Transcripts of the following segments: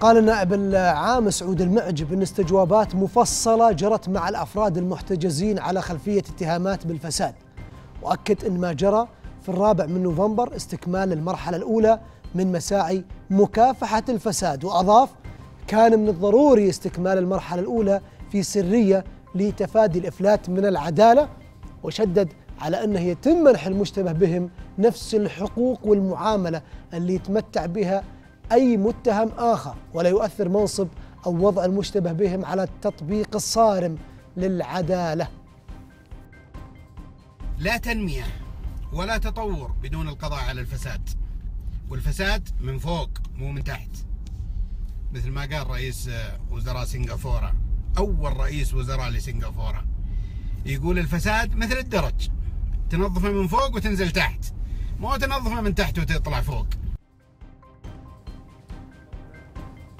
قال النائب العام سعود المعجب أن استجوابات مفصلة جرت مع الأفراد المحتجزين على خلفية اتهامات بالفساد. وأكد أن ما جرى في الرابع من نوفمبر استكمال المرحله الأولى من مساعي مكافحة الفساد. وأضاف كان من الضروري استكمال المرحلة الأولى في سرية لتفادي الإفلات من العدالة وشدد على انه يتم منح المشتبه بهم نفس الحقوق والمعاملة اللي يتمتع بها أي متهم آخر ولا يؤثر منصب أو وضع المشتبه بهم على التطبيق الصارم للعدالة. لا تنمية ولا تطور بدون القضاء على الفساد. والفساد من فوق مو من تحت. مثل ما قال رئيس وزراء سنغافورة أول رئيس وزراء لسنغافورة يقول الفساد مثل الدرج تنظفه من فوق وتنزل تحت. مو تنظفه من تحت وتطلع فوق.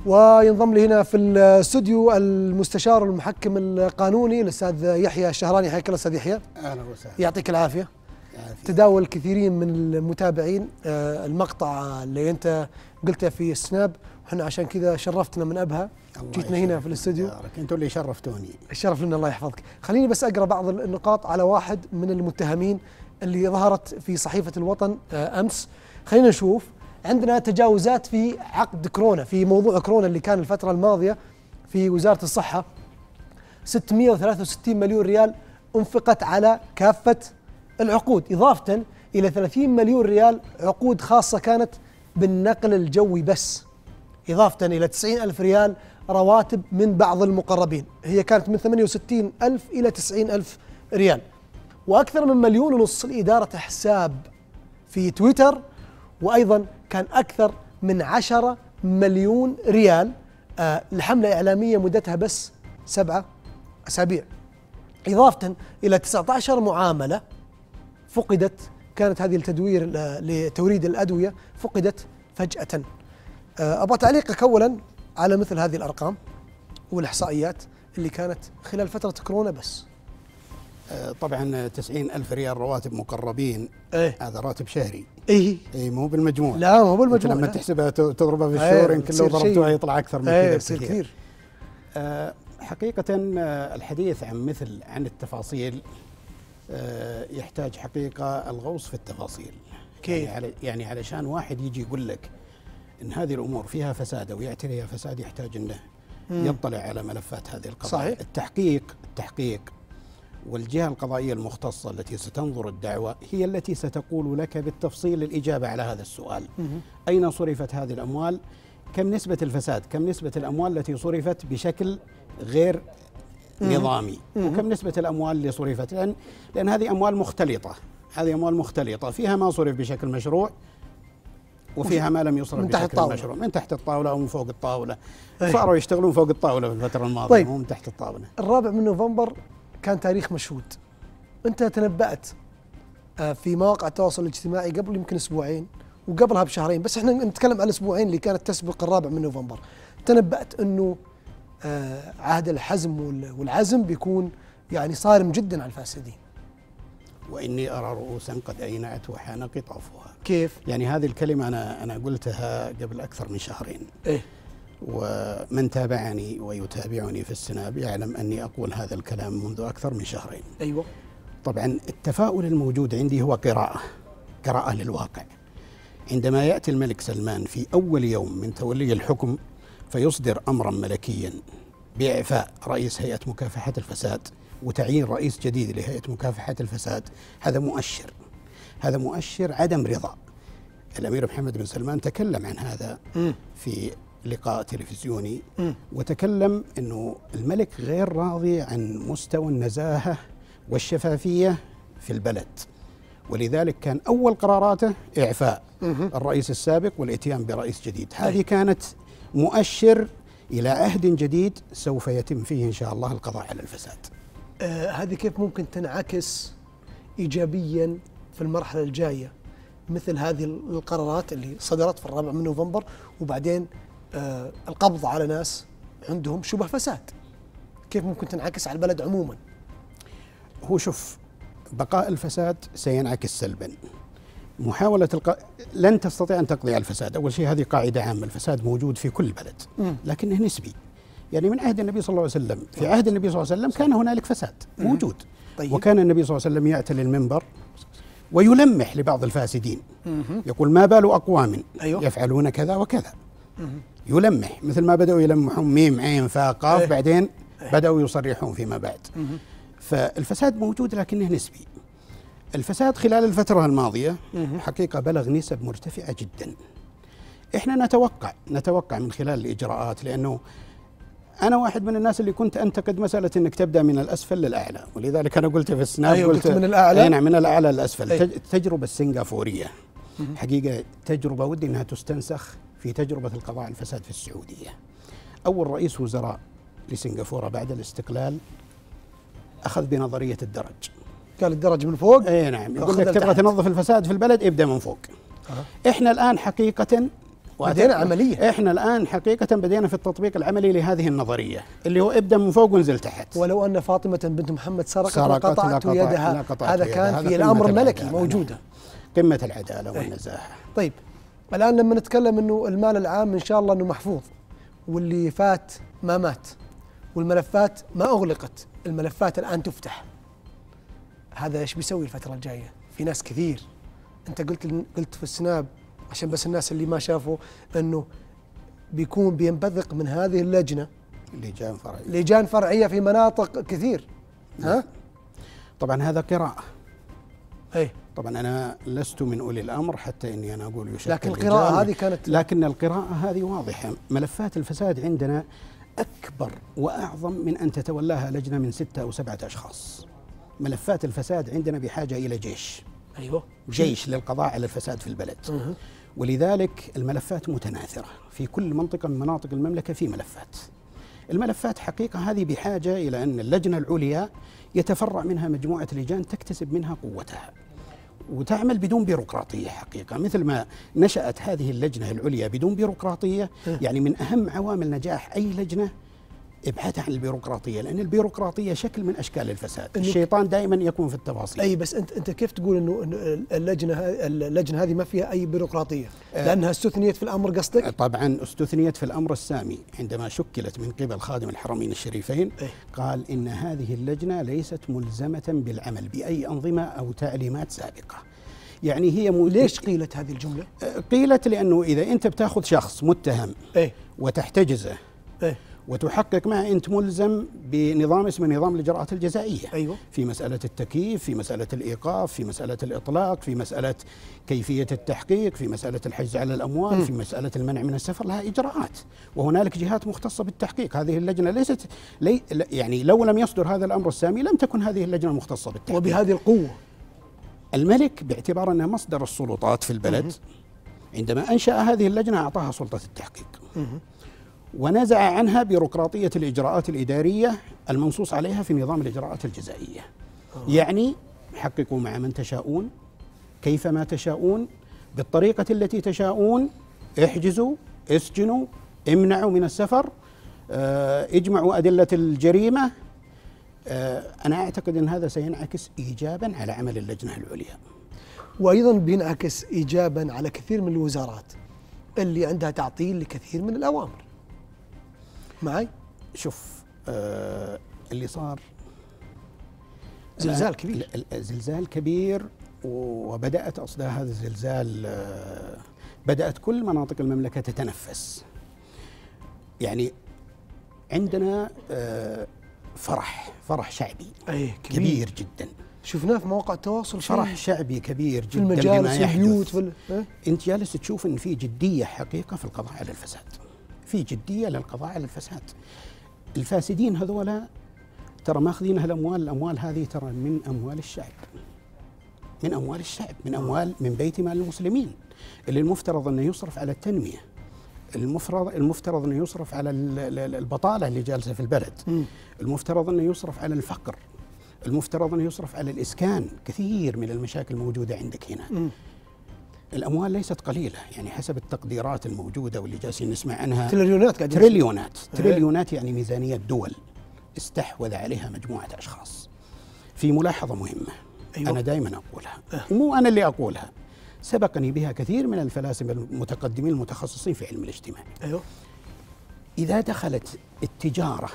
وينضم لي هنا في الاستوديو المستشار المحكم القانوني الأستاذ يحيى الشهراني. حياك الله أستاذ يحيى. أهلا وسهلا. يعطيك العافية. يعافيك. تداول كثيرين من المتابعين آه، المقطع اللي أنت قلته في السناب. وحنا عشان كذا شرفتنا من أبها. جيتنا هنا في الاستوديو. أنتوا اللي شرفتوني. الشرف لنا الله يحفظك. خليني بس أقرأ بعض النقاط على واحد من المتهمين اللي ظهرت في صحيفة الوطن آه، أمس. خلينا نشوف. عندنا تجاوزات في عقد كورونا في موضوع كورونا اللي كان الفترة الماضية في وزارة الصحة. 663 مليون ريال انفقت على كافة العقود إضافة إلى 30 مليون ريال عقود خاصة كانت بالنقل الجوي بس إضافة إلى 90 ألف ريال رواتب من بعض المقربين هي كانت من 68 ألف إلى 90 ألف ريال. وأكثر من مليون ونص لإدارة حساب في تويتر وأيضا كان أكثر من 10 مليون ريال. آه لحملة إعلامية مدتها بس سبعة أسابيع. إضافة إلى 19 معاملة فقدت كانت هذه التدوير لتوريد الأدوية فقدت فجأة. آه، أبغى تعليقك اولا على مثل هذه الأرقام والإحصائيات اللي كانت خلال فترة كورونا بس. طبعا 90 ألف ريال رواتب مقربين إيه هذا راتب شهري إيه اي مو بالمجموع لا مو بالمجموع لما لا. تحسبها تضربها في أيه، الشهور يمكن لو ضربتوها يطلع أكثر من كذا يصير بكثير. كثير آه، حقيقة آه، الحديث عن مثل عن التفاصيل آه، يحتاج حقيقة الغوص في التفاصيل كيف؟ يعني, على يعني علشان واحد يجي يقول لك إن هذه الأمور فيها فساد أو يعتريها فساد يحتاج إنه. يطلع على ملفات هذه القضايا صحيح. التحقيق التحقيق والجهة القضائية المختصة التي ستنظر الدعوة هي التي ستقول لك بالتفصيل الإجابة على هذا السؤال. أين صرفت هذه الأموال؟ كم نسبة الفساد؟ كم نسبة الأموال التي صرفت بشكل غير نظامي؟ وكم نسبة الأموال اللي صرفت؟ لأن, لأن هذه أموال مختلطة. هذه أموال مختلطة. فيها ما صرف بشكل مشروع وفيها ما لم يصرف من تحت بشكل الطاولة. مشروع. من تحت الطاولة أو من فوق الطاولة. صاروا يشتغلون فوق الطاولة في الفترة الماضية طيب. مو من تحت الطاولة. الرابع من نوفمبر كان تاريخ مشهود. انت تنبأت آه، في مواقع التواصل الاجتماعي قبل يمكن أسبوعين وقبلها بشهرين بس إحنا نتكلم على الأسبوعين اللي كانت تسبق الرابع من نوفمبر. تنبأت إنه آه، عهد الحزم وال- والعزم بيكون يعني صارم جدا على الفاسدين. وإني أرى رؤوسا قد أينعت وحان قطافها كيف؟ يعني هذه الكلمة أنا أنا قلتها قبل أكثر من شهرين إيه ومن تابعني ويتابعني في السناب يعلم أني أقول هذا الكلام منذ أكثر من شهرين. أيوه. طبعا التفاؤل الموجود عندي هو قراءة قراءة للواقع. عندما يأتي الملك سلمان في أول يوم من تولي الحكم فيصدر أمرا ملكيا بإعفاء رئيس هيئة مكافحة الفساد وتعيين رئيس جديد لهيئة مكافحة الفساد. هذا مؤشر هذا مؤشر عدم رضا. الأمير محمد بن سلمان تكلم عن هذا. في لقاء تلفزيوني مم. وتكلم إنه الملك غير راضي عن مستوى النزاهة والشفافية في البلد ولذلك كان أول قراراته إعفاء مهم. الرئيس السابق والإتيان برئيس جديد. هذه كانت مؤشر إلى عهد جديد سوف يتم فيه إن شاء الله القضاء على الفساد آه هذه كيف ممكن تنعكس ايجابيا في المرحلة الجاية مثل هذه القرارات اللي صدرت في الرابع من نوفمبر وبعدين القبض على ناس عندهم شبه فساد. كيف ممكن تنعكس على البلد عموما؟ هو شوف بقاء الفساد سينعكس سلبا. محاولة الق... لن تستطيع أن تقضي على الفساد. أول شيء هذه قاعدة عامة. الفساد موجود في كل بلد. لكنه نسبي. يعني من عهد النبي صلى الله عليه وسلم في عهد النبي صلى الله عليه وسلم كان هنالك فساد موجود. طيب. وكان النبي صلى الله عليه وسلم يعتلي المنبر ويلمح لبعض الفاسدين. يقول ما بال أقوام أيوه. يفعلون كذا وكذا. يلمح مثل ما بدأوا يلمحون ميم عين فاء قاف إيه. بعدين بدأوا يصرحون فيما بعد. فالفساد موجود لكنه نسبي. الفساد خلال الفترة الماضية حقيقة بلغ نسب مرتفعة جدا. إحنا نتوقع نتوقع من خلال الإجراءات لأنه أنا واحد من الناس اللي كنت أنتقد مسألة أنك تبدأ من الأسفل للأعلى. ولذلك أنا قلت في السناب أيوة، قلت من الأعلى؟ أي نعم من الأعلى للأسفل. أي. تج- التجربة السنغافورية حقيقة تجربة ودي أنها تستنسخ. في تجربة القضاء على الفساد في السعودية. أول رئيس وزراء لسنغافورة بعد الاستقلال أخذ بنظرية الدرج. قال الدرج من فوق؟ اي نعم. يقول لك تبغى. تنظف الفساد في البلد ابدأ من فوق. إحنا الآن حقيقة بدينا عملية. إحنا الآن حقيقة بدينا في التطبيق العملي لهذه النظرية اللي هو ابدأ من فوق وانزل تحت. ولو أن فاطمة بنت محمد سرقت سرقت لقطعت لقطع- يدها هذا. كان في قمة الأمر الملكي العدالة. موجودة. قمة العدالة والنزاهة. طيب. الآن لما نتكلم إنه المال العام إن شاء الله إنه محفوظ واللي فات ما مات والملفات ما أغلقت الملفات الآن تفتح. هذا إيش بيسوي الفترة الجاية؟ في ناس كثير. أنت قلت قلت في السناب عشان بس الناس اللي ما شافوا إنه بيكون بينبثق من هذه اللجنة لجان فرعية. لجان فرعية في مناطق كثير. ها؟ طبعا هذا قراءه أي. طبعا أنا لست من أولي الأمر حتى إني أنا أقول يشكل لكن القراءة. هذه كانت- لكن القراءة هذه واضحة. ملفات الفساد عندنا أكبر وأعظم من أن تتولاها لجنة من ستة أو سبعة أشخاص. ملفات الفساد عندنا بحاجة إلى جيش. أيوه. جيش للقضاء على الفساد في البلد. ولذلك الملفات متناثرة. في كل منطقة من مناطق المملكة في ملفات. الملفات حقيقة هذه بحاجة إلى أن اللجنة العليا يتفرع منها مجموعة لجان تكتسب منها قوتها. وتعمل بدون بيروقراطية حقيقة مثل ما نشأت هذه اللجنة العليا بدون بيروقراطية يعني من أهم عوامل نجاح أي لجنة ابحاثها عن البيروقراطية لأن البيروقراطية شكل من أشكال الفساد الشيطان دائما يكون في التفاصيل أي بس انت أنت كيف تقول إنه اللجنة اللجنة هذه ما فيها أي بيروقراطية لأنها استثنيت في الأمر قصدك؟ طبعا استثنيت في الأمر السامي عندما شكلت من قبل خادم الحرمين الشريفين إيه. قال إن هذه اللجنة ليست ملزمة بالعمل بأي أنظمة أو تعليمات سابقة. يعني هي مو ليش قيلت هذه الجملة؟ قيلت لأنه إذا أنت بتأخذ شخص متهم إيه وتحتجزه إيه وتحقق معه أنت ملزم بنظام اسمه نظام الإجراءات الجزائية. أيوة. في مسألة التكييف في مسألة الإيقاف في مسألة الإطلاق في مسألة كيفية التحقيق في مسألة الحجز على الأموال في مسألة المنع من السفر لها إجراءات. وهنالك جهات مختصة بالتحقيق. هذه اللجنة ليست لي يعني لو لم يصدر هذا الأمر السامي لم تكن هذه اللجنة مختصة بالتحقيق. وبهذه القوة؟ الملك باعتبار انه مصدر السلطات في البلد. عندما أنشأ هذه اللجنة أعطاها سلطة التحقيق. ونزع عنها بيروقراطية الإجراءات الإدارية المنصوص عليها في نظام الإجراءات الجزائية. يعني حققوا مع من تشاءون كيفما تشاءون بالطريقة التي تشاءون احجزوا اسجنوا امنعوا من السفر آه، اجمعوا أدلة الجريمة. آه، أنا أعتقد إن هذا سينعكس ايجابا على عمل اللجنة العليا. وأيضا بينعكس ايجابا على كثير من الوزارات اللي عندها تعطيل لكثير من الأوامر. معي شوف آه اللي صار زلزال كبير. ال- ال- زلزال كبير وبدأت اصداء هذا الزلزال آه بدأت كل مناطق المملكة تتنفس يعني عندنا آه فرح فرح شعبي اي كبير جدا شفناه في مواقع التواصل فرح شعبي كبير جدا المجالس في يحدث. البيوت إيه؟ أنت جالس تشوف إن في جدية حقيقة في القضاء على الفساد في جدية للقضاء على الفساد. الفاسدين هذولا ترى ماخذين هالأموال الأموال هذه ترى من أموال الشعب. من أموال الشعب من أموال من بيت مال المسلمين. اللي المفترض أنه يصرف على التنمية. المفترض المفترض أنه يصرف على ال- ال- البطالة اللي جالسة في البلد. المفترض أنه يصرف على الفقر. المفترض أنه يصرف على الإسكان. كثير من المشاكل موجودة عندك هنا. الأموال ليست قليلة يعني حسب التقديرات الموجودة واللي جالسين نسمع عنها تريليونات قاعد تريليونات. تريليونات يعني ميزانية دول استحوذ عليها مجموعة أشخاص. في ملاحظة مهمة أيوة. أنا دائما أقولها. ومو أنا اللي أقولها سبقني بها كثير من الفلاسفة المتقدمين المتخصصين في علم الاجتماع. أيوه. إذا دخلت التجارة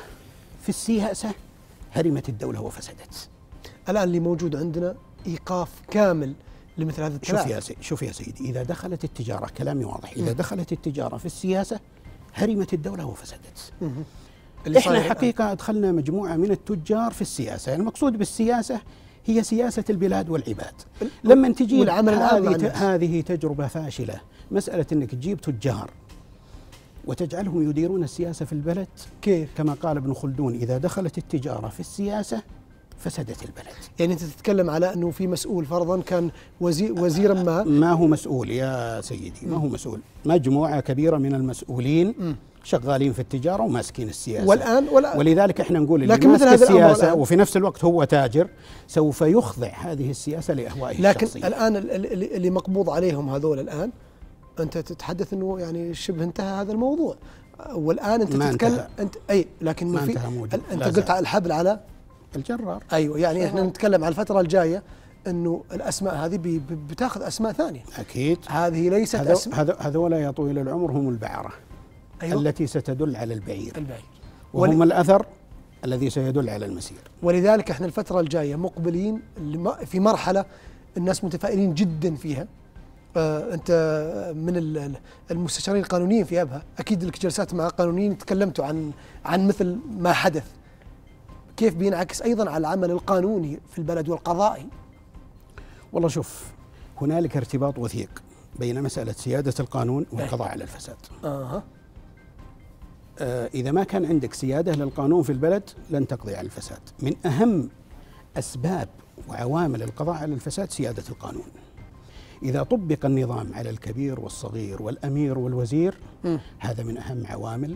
في السياسة هرمت الدولة وفسدت. الآن اللي موجود عندنا إيقاف كامل لمثل هذا شوف التلاعب يا سيدي شوف يا سيدي إذا دخلت التجارة كلامي واضح إذا دخلت التجارة في السياسة هرمت الدولة وفسدت اللي إحنا. حقيقة أدخلنا مجموعة من التجار في السياسة المقصود بالسياسة هي سياسة البلاد والعباد لما تجي هذه. هذه تجربة فاشلة مسألة أنك تجيب تجار وتجعلهم يديرون السياسة في البلد كيف؟ كما قال ابن خلدون إذا دخلت التجارة في السياسة فسدت البلد. يعني أنت تتكلم على أنه في مسؤول فرضا كان وزير وزيرا ما؟ ما هو مسؤول يا سيدي ما هو مسؤول. مجموعة كبيرة من المسؤولين شغالين في التجارة وماسكين السياسة. والان ولا ولذلك إحنا نقول لكن مثل هذا الأمر السياسة الآن- وفي نفس الوقت هو تاجر سوف يخضع هذه السياسة لأهوائه لكن الشخصية. الآن ال- ال- اللي مقبوض عليهم هذول الآن أنت تتحدث إنه يعني شبه انتهى هذا الموضوع. والآن أنت ما تتكلم. انت أي لكن ما في أنت قلت الحبل على الجرار. أيوه يعني إحنا نتكلم على الفترة الجاية إنه الأسماء هذه بي- بي- بتاخذ أسماء ثانية. أكيد. هذه ليست هذو- أسماء. هذو- هذولا يا طويل العمر هم البعرة أيوة. التي ستدل على البعير. البعير. وهم ول- الأثر الذي سيدل على المسير. ولذلك إحنا الفترة الجاية مقبلين في مرحلة الناس متفائلين جدا فيها. آه أنت من ال- ال- المستشارين القانونيين في أبها. أكيد لك جلسات مع قانونيين تكلمتوا عن عن مثل ما حدث. كيف بينعكس أيضا على العمل القانوني في البلد والقضائي والله شوف هنالك ارتباط وثيق بين مسألة سيادة القانون والقضاء على الفساد. أها. آه، إذا ما كان عندك سيادة للقانون في البلد لن تقضي على الفساد. من أهم أسباب وعوامل القضاء على الفساد سيادة القانون. إذا طبق النظام على الكبير والصغير والأمير والوزير مم. هذا من أهم عوامل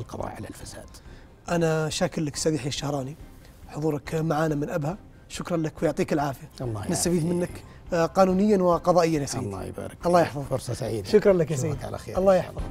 القضاء على الفساد. أنا شاكر لك أستاذ يحيى الشهراني. حضورك معنا من أبها. شكرا لك ويعطيك العافية. الله نستفيد. منك آه، قانونيا وقضائيا يا سيدي. الله يبارك. الله. يحفظك. فرصة سعيدة. شكرا لك يا سيدي. على خير. الله يحفظك.